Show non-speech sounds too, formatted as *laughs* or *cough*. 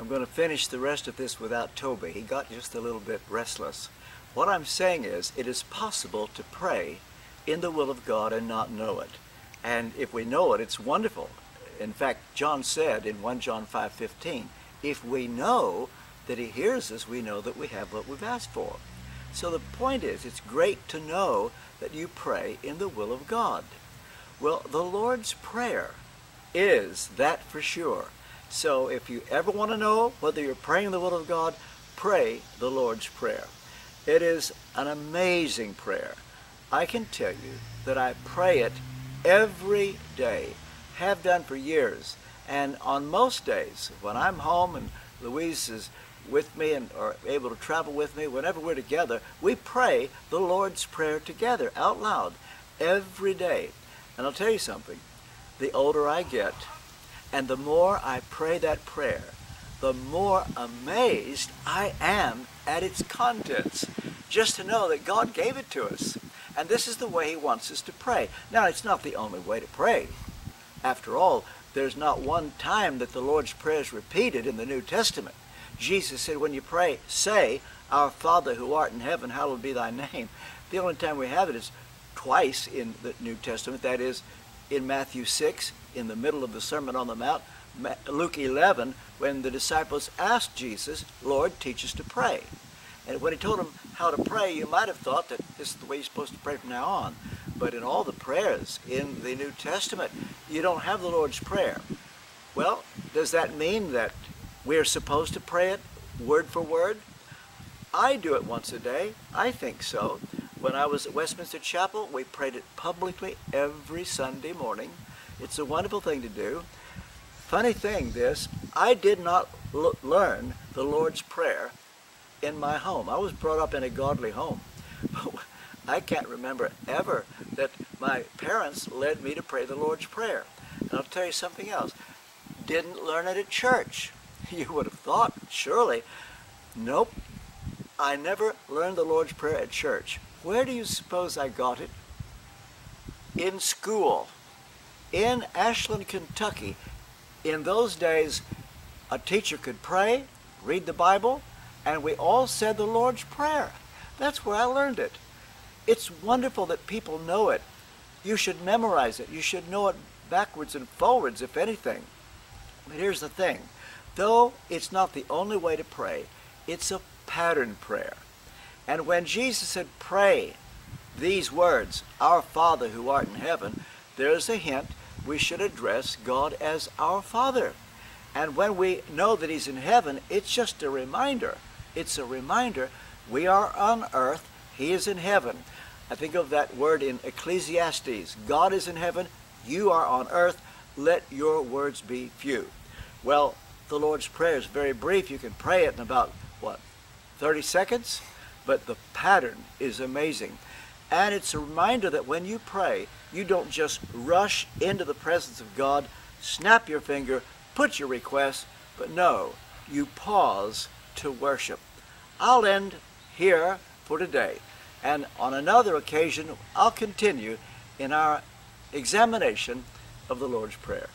I'm going to finish the rest of this without Toby. He got just a little bit restless. What I'm saying is, it is possible to pray in the will of God and not know it. And if we know it, it's wonderful. In fact, John said in 1 John 5:15, if we know that he hears us, we know that we have what we've asked for. So the point is, it's great to know that you pray in the will of God. Well, the Lord's Prayer is that for sure. So if you ever want to know whether you're praying the will of God, pray the Lord's Prayer. It is an amazing prayer. I can tell you that I pray it every day, have done for years. And on most days, when I'm home and Louise is with me and are able to travel with me, whenever we're together, we pray the Lord's Prayer together out loud every day. And I'll tell you something, the older I get and the more I pray that prayer, the more amazed I am at its contents. Just to know that God gave it to us. And this is the way He wants us to pray. Now, it's not the only way to pray. After all, there's not one time that the Lord's Prayer is repeated in the New Testament. Jesus said, when you pray, say, Our Father who art in heaven, hallowed be thy name. The only time we have it is twice in the New Testament. That is in Matthew 6, in the middle of the Sermon on the Mount, Luke 11, when the disciples asked Jesus, Lord, teach us to pray. And when he told them how to pray, you might have thought that this is the way you're supposed to pray from now on. But in all the prayers in the New Testament, you don't have the Lord's Prayer. Well, does that mean that we're supposed to pray it word for word? I do it once a day. I think so. When I was at Westminster Chapel, we prayed it publicly every Sunday morning. It's a wonderful thing to do. Funny thing, this, I did not learn the Lord's Prayer in my home. I was brought up in a godly home. *laughs* I can't remember ever that my parents led me to pray the Lord's Prayer. And I'll tell you something else. Didn't learn it at church. *laughs* You would have thought, surely. Nope. I never learned the Lord's Prayer at church. Where do you suppose I got it? In school. In Ashland, Kentucky. In those days, a teacher could pray, read the Bible, and we all said the Lord's Prayer. That's where I learned it. It's wonderful that people know it. You should memorize it. You should know it backwards and forwards, if anything. But here's the thing. Though it's not the only way to pray, it's a pattern prayer. And when Jesus said, pray these words, Our Father who art in heaven, there's a hint we should address God as our Father. And when we know that He's in heaven, it's just a reminder it's a reminder we are on earth, He is in heaven. I think of that word in Ecclesiastes God is in heaven, you are on earth, let your words be few. Well, the Lord's Prayer is very brief. You can pray it in about, what, 30 seconds? But the pattern is amazing. And it's a reminder that when you pray, you don't just rush into the presence of God, snap your finger, put your request, but no, you pause to worship. I'll end here for today, and on another occasion, I'll continue in our examination of the Lord's Prayer.